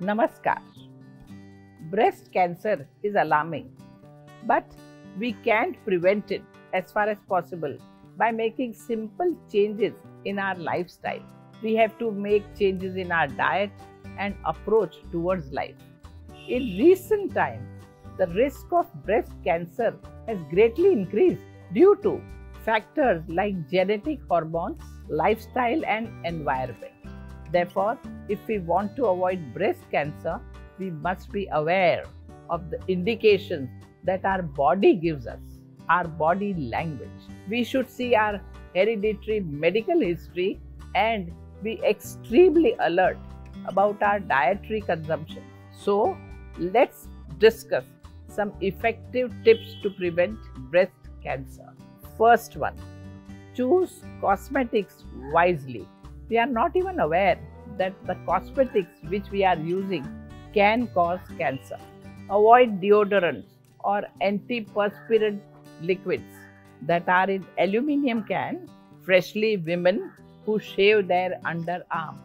Namaskar. Breast cancer is alarming, but we can't prevent it as far as possible by making simple changes in our lifestyle. We have to make changes in our diet and approach towards life. In recent times, the risk of breast cancer has greatly increased due to factors like genetic hormones, lifestyle, and environment. Therefore, if we want to avoid breast cancer, we must be aware of the indications that our body gives us, our body language. We should see our hereditary medical history and be extremely alert about our dietary consumption. So, let's discuss some effective tips to prevent breast cancer. First one choose cosmetics wisely. We are not even aware that the cosmetics which we are using can cause cancer. Avoid deodorants or antiperspirant liquids that are in aluminium can, freshly women who shave their underarm.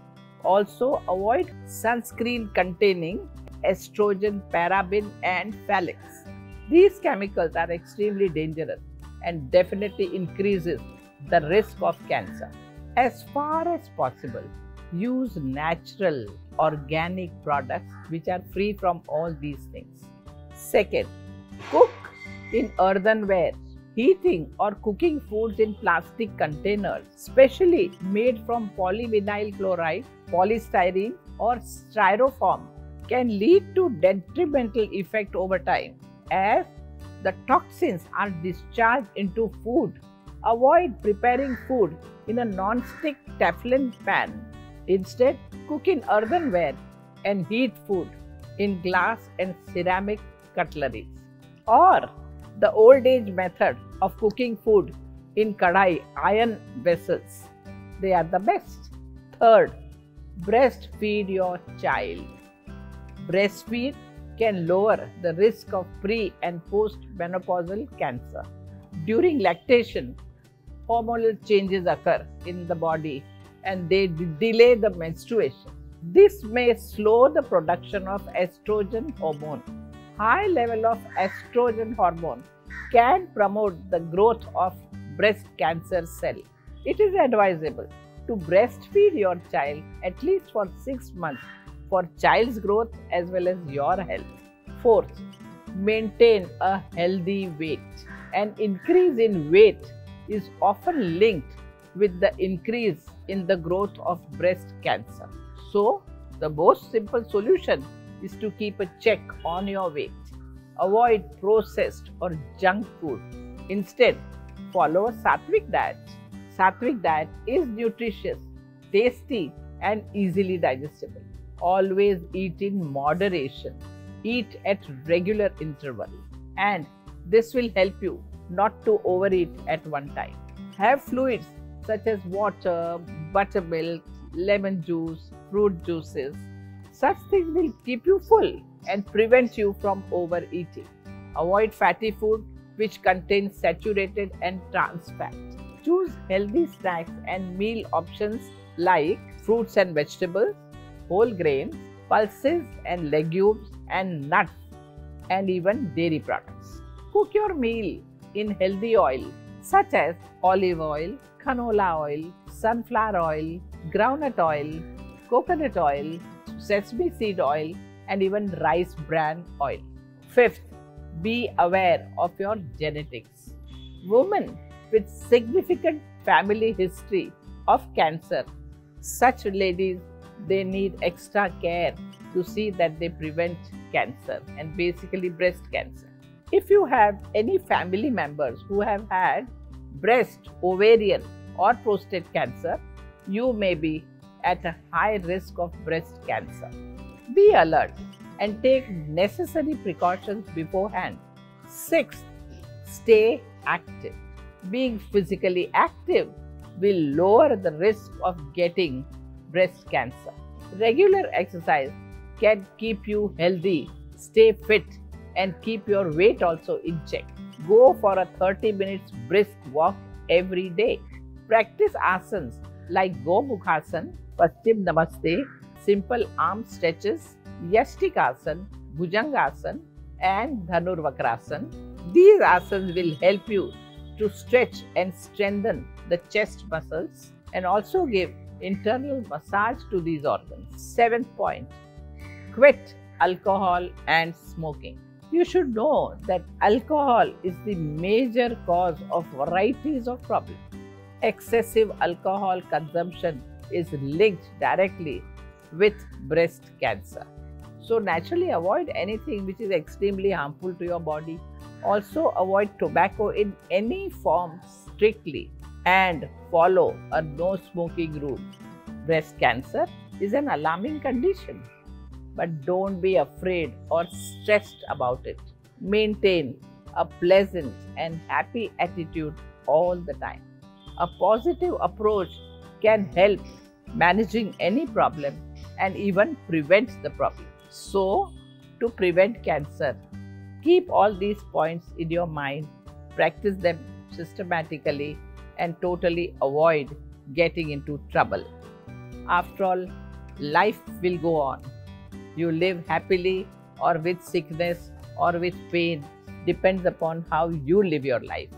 Also avoid sunscreen containing estrogen, paraben and phthalates. These chemicals are extremely dangerous and definitely increases the risk of cancer. As far as possible, use natural organic products which are free from all these things. Second, cook in earthenware. Heating or cooking foods in plastic containers, specially made from polyvinyl chloride, polystyrene, or styrofoam, can lead to detrimental effect over time as the toxins are discharged into food. Avoid preparing food in a non-stick Teflon pan. Instead, cook in earthenware and heat food in glass and ceramic cutlery. Or the old age method of cooking food in kadai iron vessels. They are the best. Third, breastfeed your child. Breastfeed can lower the risk of pre and post menopausal cancer. During lactation, hormonal changes occur in the body and they delay the menstruation. This may slow the production of estrogen hormone. High level of estrogen hormone can promote the growth of breast cancer cell. It is advisable to breastfeed your child at least for 6 months for child's growth as well as your health. Fourth, maintain a healthy weight. An increase in weight is often linked with the increase in the growth of breast cancer. So, the most simple solution is to keep a check on your weight. Avoid processed or junk food. Instead, follow a sattvic diet. Sattvic diet is nutritious, tasty, and easily digestible. Always eat in moderation. Eat at regular interval. And this will help you not to overeat at one time. Have fluids such as water, buttermilk, lemon juice, fruit juices. Such things will keep you full and prevent you from overeating. Avoid fatty food which contains saturated and trans fat. Choose healthy snacks and meal options like fruits and vegetables, whole grains, pulses and legumes and nuts and even dairy products. Cook your meal in healthy oil such as olive oil, canola oil, sunflower oil, groundnut oil, coconut oil, sesame seed oil, and even rice bran oil. Fifth, be aware of your genetics. Women with significant family history of cancer, such ladies, they need extra care to see that they prevent cancer and basically breast cancer. If you have any family members who have had breast, ovarian, or prostate cancer, you may be at a high risk of breast cancer. Be alert and take necessary precautions beforehand. Sixth, stay active. Being physically active will lower the risk of getting breast cancer. Regular exercise can keep you healthy, stay fit, and keep your weight also in check. Go for a 30 minutes brisk walk every day. Practice asanas like Gomukhasan, Paschim Namaste, simple arm stretches, Yastikasana, Bhujangasana, and Dhanurvakrasan. These asanas will help you to stretch and strengthen the chest muscles and also give internal massage to these organs. Seventh point quit alcohol and smoking. You should know that alcohol is the major cause of varieties of problems. Excessive alcohol consumption is linked directly with breast cancer. So, naturally, avoid anything which is extremely harmful to your body. Also, avoid tobacco in any form strictly and follow a no smoking rule. Breast cancer is an alarming condition, but don't be afraid or stressed about it. Maintain a pleasant and happy attitude all the time. A positive approach can help managing any problem and even prevent the problem. So, to prevent cancer, keep all these points in your mind, practice them systematically, and totally avoid getting into trouble. After all, life will go on. You live happily or with sickness or with pain depends upon how you live your life.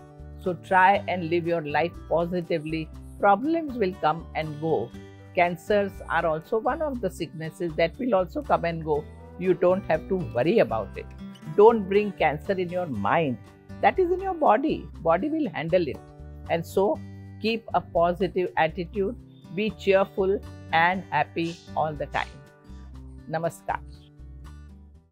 So try and live your life positively. Problems will come and go. Cancers are also one of the sicknesses that will also come and go. You don't have to worry about it. Don't bring cancer in your mind. That is in your body. Body will handle it. And so keep a positive attitude, be cheerful and happy all the time. Namaskar.